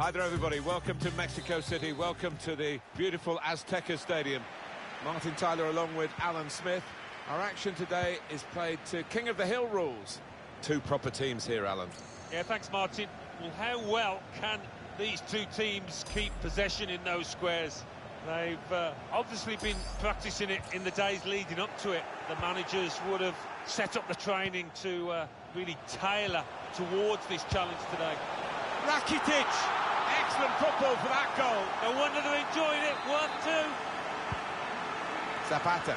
Hi there, everybody. Welcome to Mexico City. Welcome to the beautiful Azteca Stadium. Martin Tyler along with Alan Smith. Our action today is played to King of the Hill rules. Two proper teams here, Alan. Yeah, thanks, Martin. Well, how well can these two teams keep possession in those squares? They've uh, obviously been practicing it in the days leading up to it. The managers would have set up the training to uh, really tailor towards this challenge today. Rakitic! Excellent football for that goal. No wonder they enjoyed it. One, two. Zapata.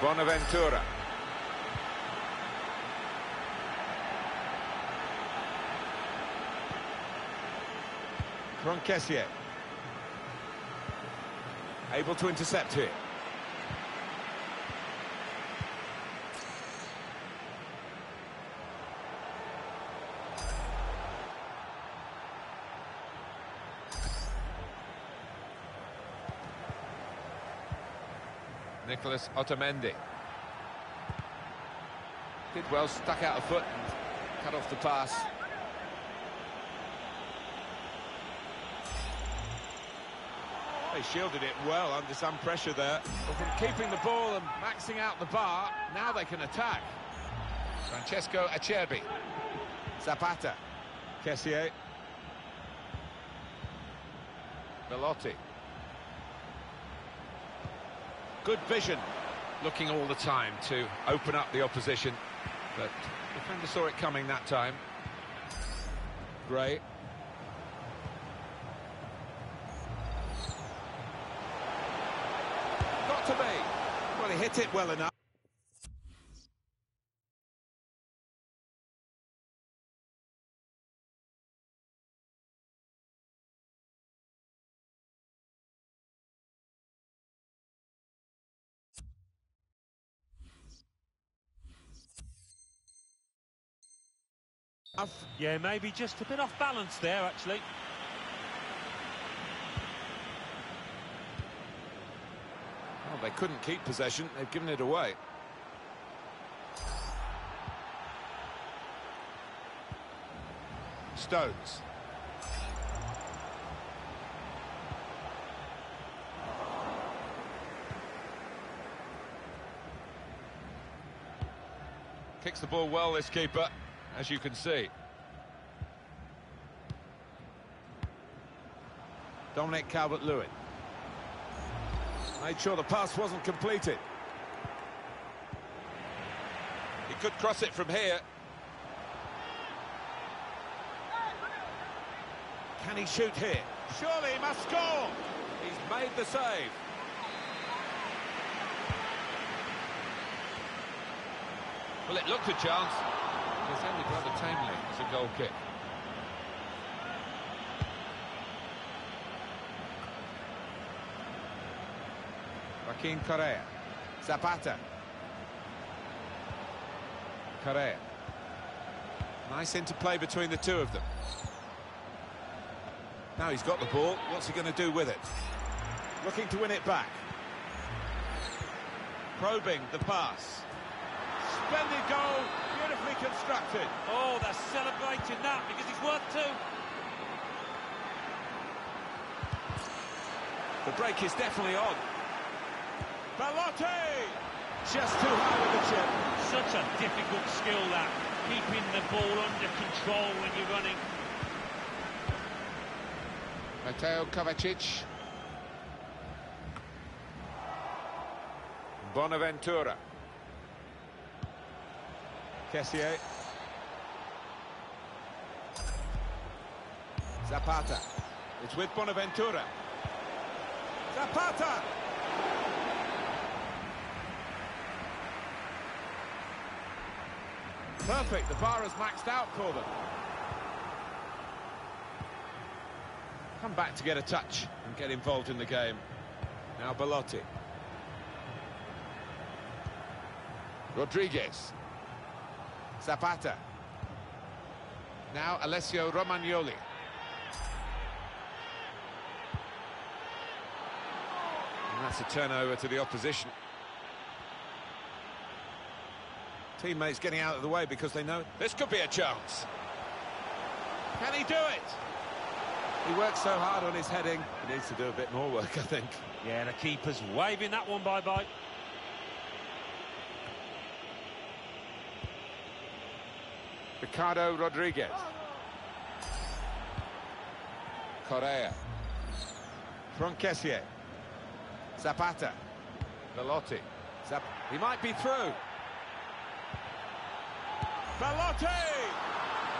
Bonaventura. Ronquesier. Able to intercept here. Nicholas Otamendi. Did well, stuck out a foot and cut off the pass. They shielded it well under some pressure there. But from keeping the ball and maxing out the bar, now they can attack. Francesco Acerbi. Zapata. Kessié. Belotti. Good vision, looking all the time to open up the opposition. But defender saw it coming that time. Gray. Not to be. Well, he hit it well enough. Yeah, maybe just a bit off balance there, actually. Well, they couldn't keep possession. They've given it away. Stones. Kicks the ball well, this keeper, as you can see. Dominic Calvert-Lewin. Made sure the pass wasn't completed. He could cross it from here. Can he shoot here? Surely he must score! He's made the save. Well, it looked a chance. It's tamely as a goal kick. Joaquin Correa. Zapata. Correa. Nice interplay between the two of them. Now he's got the ball. What's he going to do with it? Looking to win it back. Probing the pass. Splendid goal. Beautifully constructed. Oh, they're celebrating that because he's worth two. The break is definitely on. Belotti! Just too high with the chip. Such a difficult skill, that. Keeping the ball under control when you're running. Mateo Kovacic. Bonaventura. Kessié. Zapata. It's with Bonaventura. Zapata! Perfect, the bar has maxed out for them. Come back to get a touch and get involved in the game. Now Belotti. Rodriguez. Zapata. Now Alessio Romagnoli. And that's a turnover to the opposition. Teammates getting out of the way because they know this could be a chance. Can he do it? He works so hard on his heading. He needs to do a bit more work, I think. Yeah, the keeper's waving that one bye-bye. Ricardo Rodriguez. Correa. Tronquesier. Zapata. Belotti. Zap he might be through. Belotti!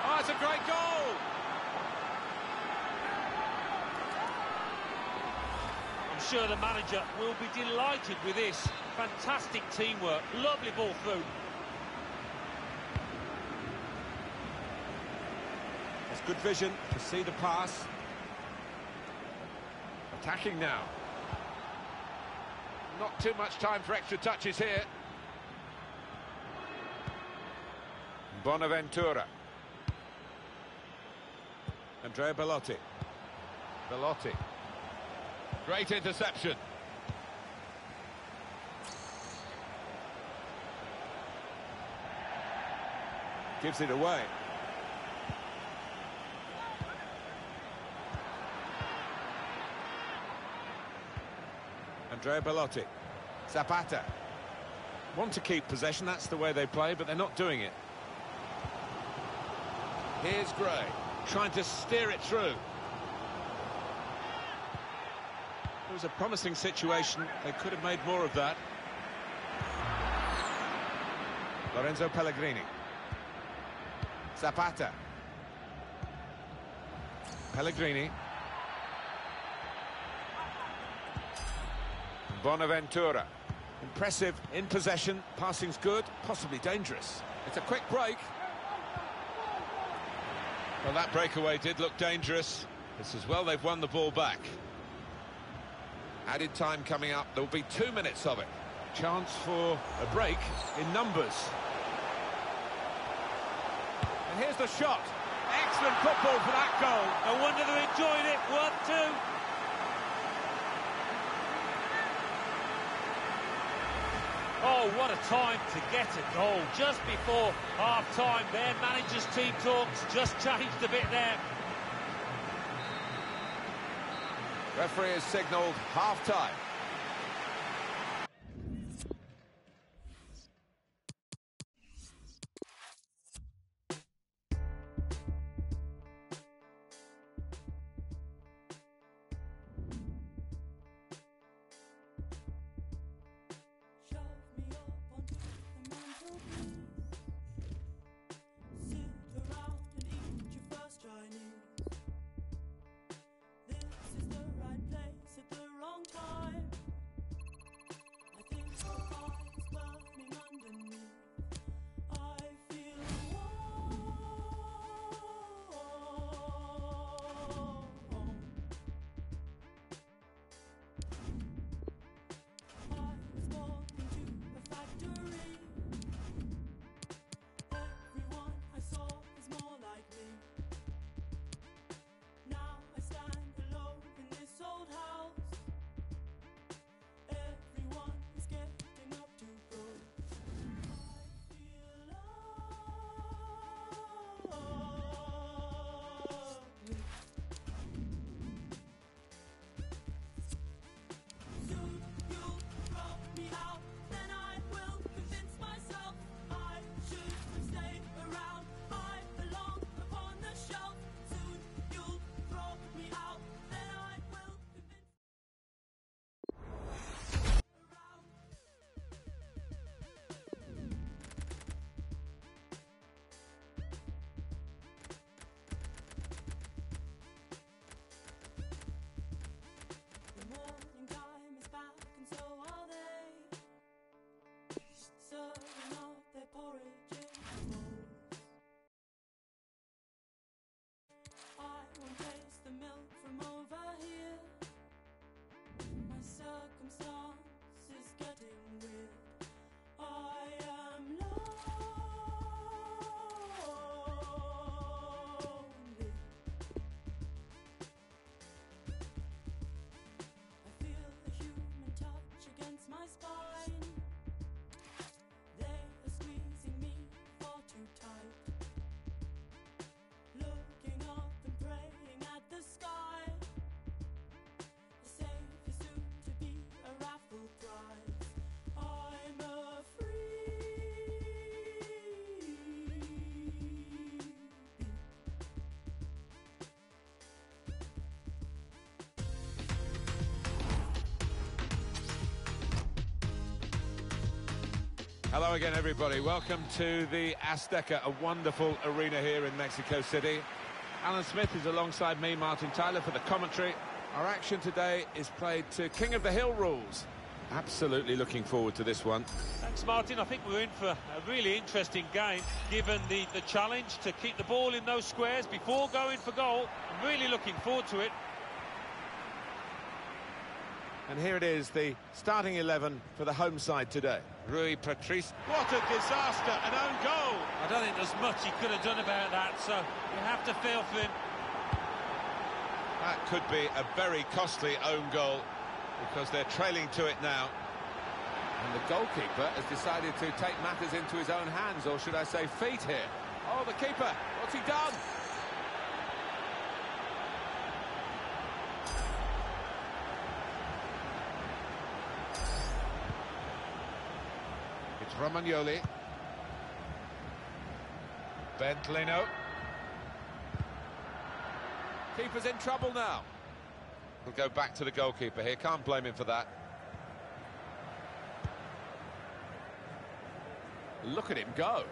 Oh, a great goal! I'm sure the manager will be delighted with this. Fantastic teamwork, lovely ball through. Good vision to see the pass. Attacking now. Not too much time for extra touches here. Bonaventura. Andrea Belotti. Belotti. Great interception. Gives it away. Andrea Belotti. Zapata. Want to keep possession, that's the way they play, but they're not doing it. Here's Gray, trying to steer it through. It was a promising situation, they could have made more of that. Lorenzo Pellegrini. Zapata. Pellegrini. Bonaventura. Impressive in possession, passing's good, possibly dangerous. It's a quick break. Well, that breakaway did look dangerous. This is well they've won the ball back. Added time coming up, there'll be two minutes of it. Chance for a break in numbers. And here's the shot. Excellent football for that goal. No wonder they're enjoying it. One, two. Oh, what a time to get a goal. Just before half-time, their manager's team talks just changed a bit there. Referee has signalled half-time. Hello again, everybody. Welcome to the Azteca, a wonderful arena here in Mexico City. Alan Smith is alongside me, Martin Tyler, for the commentary. Our action today is played to King of the Hill rules. Absolutely looking forward to this one. Thanks, Martin. I think we're in for a really interesting game, given the, the challenge to keep the ball in those squares before going for goal. I'm really looking forward to it. And here it is, the starting 11 for the home side today. Rui Patrice. What a disaster, an own goal. I don't think there's much he could have done about that, so you have to feel for him. That could be a very costly own goal because they're trailing to it now. And the goalkeeper has decided to take matters into his own hands, or should I say feet here. Oh, the keeper, what's he done? Romagnoli. Bernd Leno. Keeper's in trouble now. We'll go back to the goalkeeper here. Can't blame him for that. Look at him go.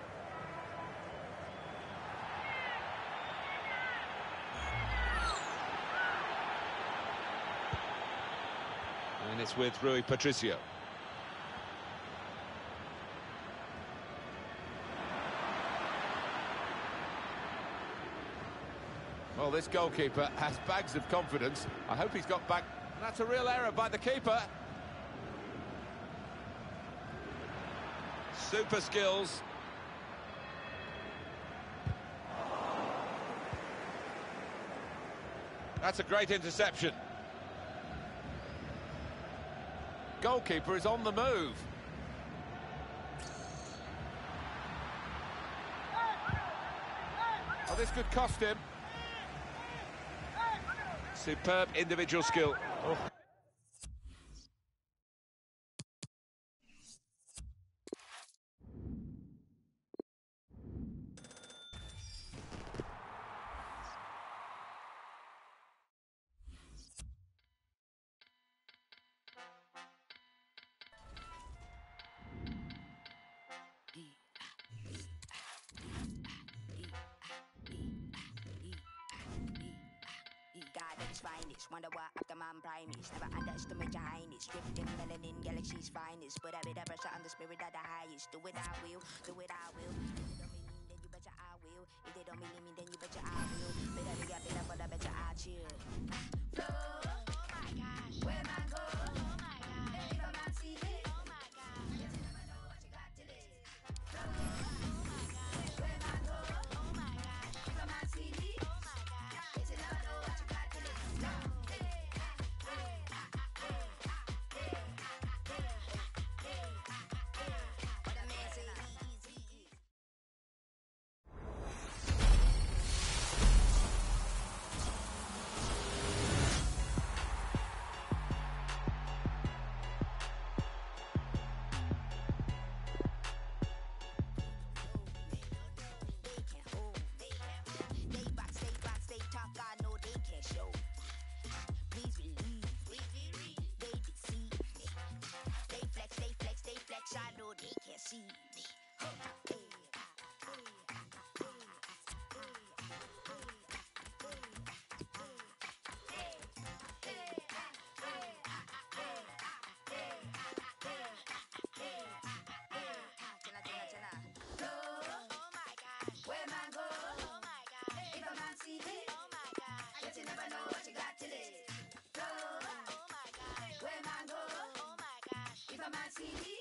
And it's with Rui Patricio. This goalkeeper has bags of confidence. I hope he's got back. That's a real error by the keeper. Super skills. That's a great interception. Goalkeeper is on the move. Oh, this could cost him. Superb individual skill. Oh. Wonder why Afterman primates never underestimate your highness. Drifting melanin, galaxy's finest. Put a bit of pressure on the spirit of the highest. Do it, I will. Do it, I will. If they don't believe me, then you betcha I will. If they don't believe me, then you betcha I will. Better to get better, but I betcha I chill. CD